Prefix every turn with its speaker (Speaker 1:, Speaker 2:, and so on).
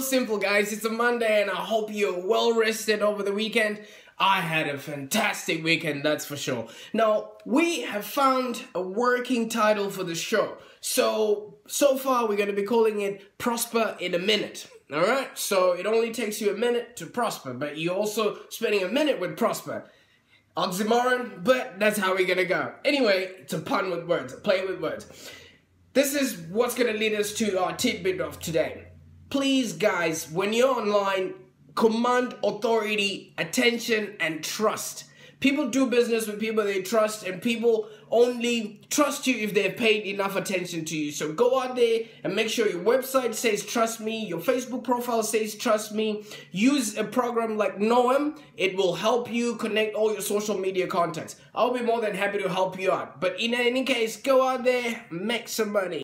Speaker 1: simple, guys. It's a Monday, and I hope you're well rested over the weekend. I had a fantastic weekend, that's for sure. Now, we have found a working title for the show. So, so far, we're going to be calling it Prosper in a Minute. All right? So, it only takes you a minute to prosper, but you're also spending a minute with Prosper. Oxymoron, but that's how we're going to go. Anyway, it's a pun with words, a play with words. This is what's going to lead us to our tidbit of today. Please, guys, when you're online, command authority, attention, and trust. People do business with people they trust, and people only trust you if they've paid enough attention to you. So go out there and make sure your website says trust me, your Facebook profile says trust me. Use a program like Noem, it will help you connect all your social media contacts. I'll be more than happy to help you out. But in any case, go out there, make some money.